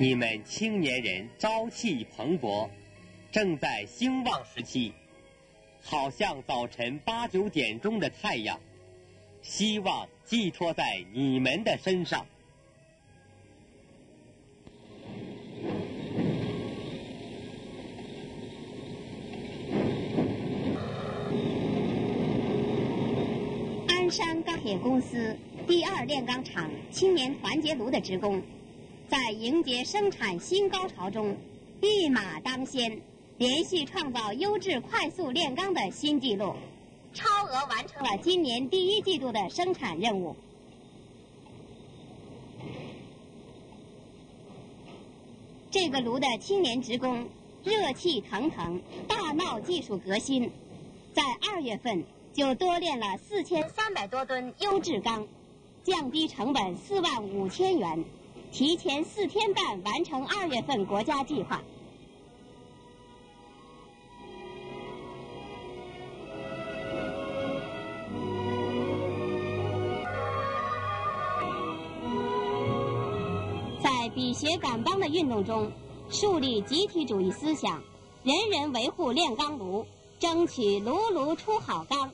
你们青年人朝气蓬勃，正在兴旺时期，好像早晨八九点钟的太阳，希望寄托在你们的身上。鞍山钢铁公司第二炼钢厂青年团结炉的职工。在迎接生产新高潮中，一马当先，连续创造优质快速炼钢的新纪录，超额完成了今年第一季度的生产任务。这个炉的青年职工热气腾腾，大闹技术革新，在二月份就多炼了四千三百多吨优质钢，降低成本四万五千元。提前四天半完成二月份国家计划。在比学赶帮的运动中，树立集体主义思想，人人维护炼钢炉，争取炉炉出好钢，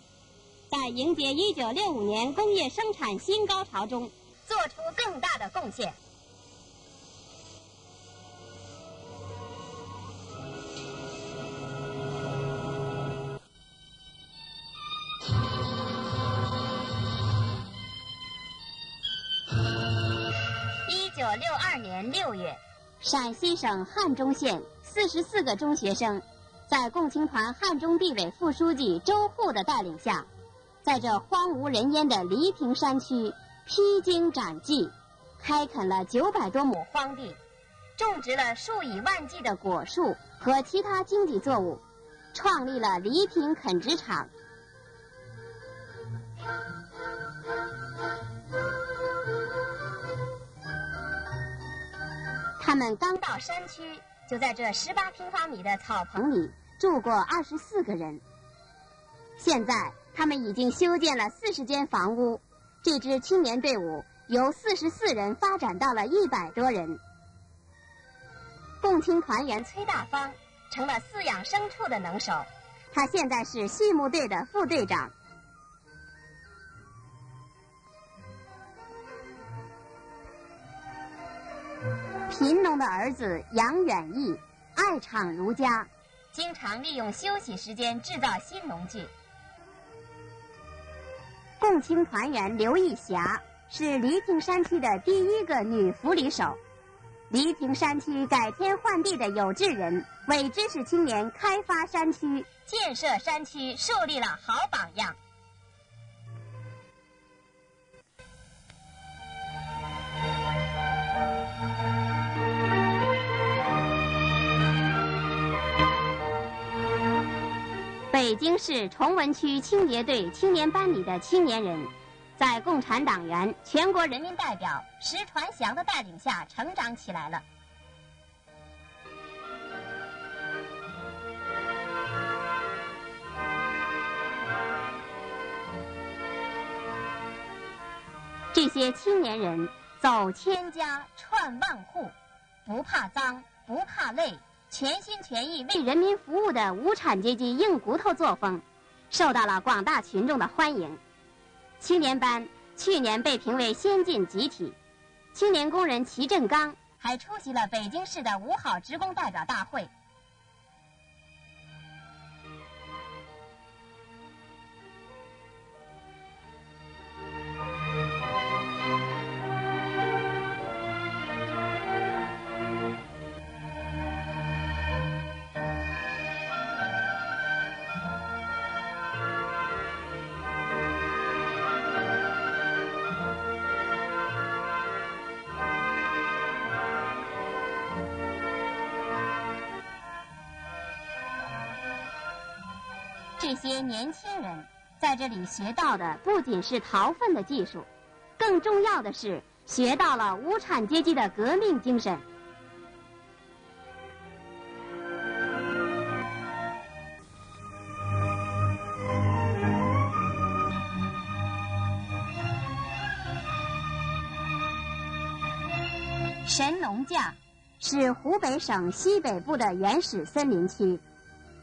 在迎接一九六五年工业生产新高潮中，做出更大的贡献。六月，陕西省汉中县四十四个中学生，在共青团汉中地委副书记周沪的带领下，在这荒无人烟的黎平山区披荆斩棘，开垦了九百多亩荒地，种植了数以万计的果树和其他经济作物，创立了黎平垦殖场。他们刚到山区，就在这十八平方米的草棚里住过二十四个人。现在，他们已经修建了四十间房屋。这支青年队伍由四十四人发展到了一百多人。共青团员崔大方成了饲养牲畜的能手，他现在是畜牧队的副队长。贫农的儿子杨远义爱厂如家，经常利用休息时间制造新农具。共青团员刘义霞是黎平山区的第一个女副理手，黎平山区改天换地的有志人，为知识青年开发山区、建设山区树立了好榜样。北京市崇文区青年队青年班里的青年人，在共产党员、全国人民代表石传祥的带领下成长起来了。这些青年人走千家串万户，不怕脏，不怕累。全心全意为人民服务的无产阶级硬骨头作风，受到了广大群众的欢迎。青年班去年被评为先进集体，青年工人齐振刚还出席了北京市的五好职工代表大会。这些年轻人在这里学到的不仅是陶粪的技术，更重要的是学到了无产阶级的革命精神。神农架是湖北省西北部的原始森林区，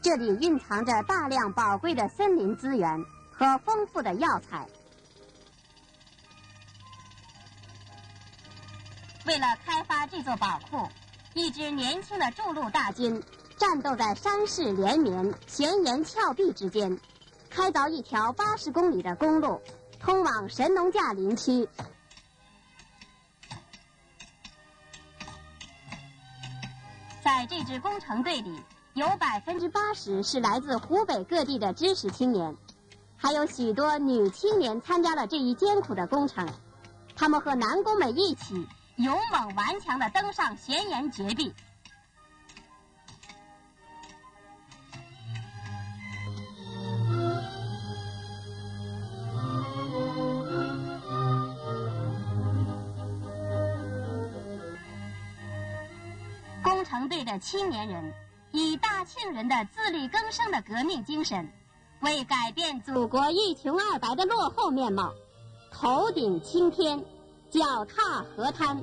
这里蕴藏着大量宝贵的森林资源和丰富的药材。为了开发这座宝库，一支年轻的筑路大军战斗在山势连绵、悬岩峭壁之间，开凿一条八十公里的公路，通往神农架林区。在这支工程队里，有百分之八十是来自湖北各地的知识青年，还有许多女青年参加了这一艰苦的工程。他们和男工们一起勇猛顽强地登上悬崖绝壁。工程队的青年人，以大庆人的自力更生的革命精神，为改变祖国一穷二白的落后面貌，头顶青天，脚踏河滩，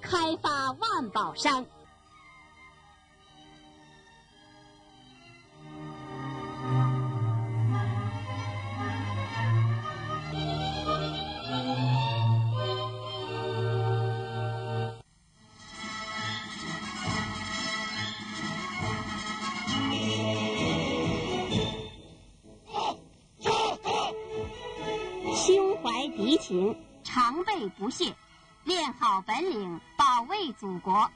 开发万宝山。常备不懈，练好本领，保卫祖国。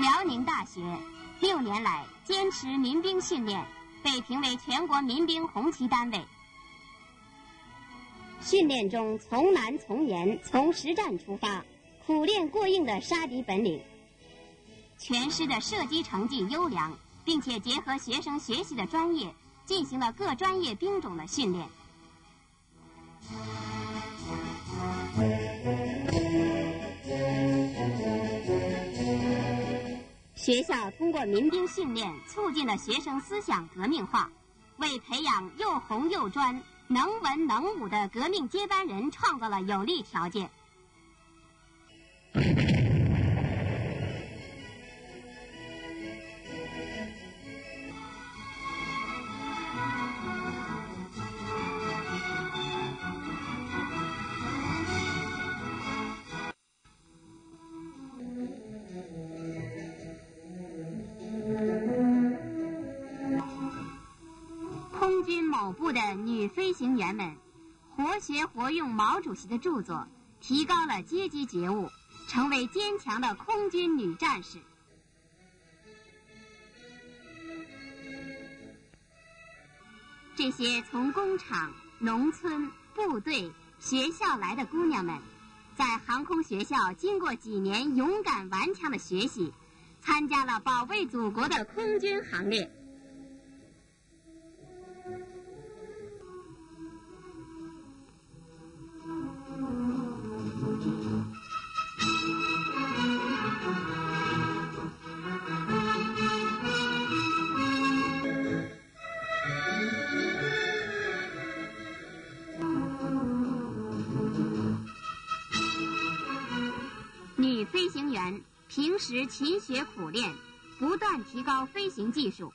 辽宁大学六年来坚持民兵训练，被评为全国民兵红旗单位。训练中从难从严，从实战出发。苦练过硬的杀敌本领，全师的射击成绩优良，并且结合学生学习的专业，进行了各专业兵种的训练。学校通过民兵训练，促进了学生思想革命化，为培养又红又专、能文能武的革命接班人创造了有利条件。空军某部的女飞行员们，活学活用毛主席的著作，提高了阶级觉悟。成为坚强的空军女战士。这些从工厂、农村、部队、学校来的姑娘们，在航空学校经过几年勇敢顽强的学习，参加了保卫祖国的空军行列。飞行员平时勤学苦练，不断提高飞行技术，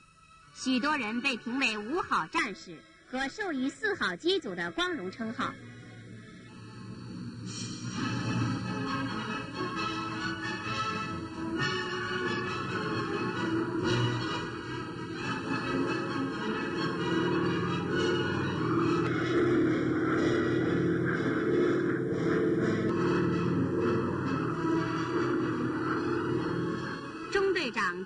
许多人被评为五好战士和授予四好机组的光荣称号。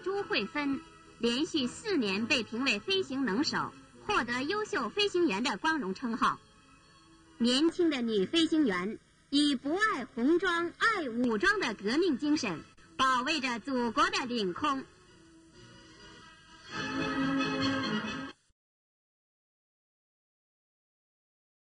朱慧芬连续四年被评为飞行能手，获得优秀飞行员的光荣称号。年轻的女飞行员以不爱红装、爱武装的革命精神，保卫着祖国的领空。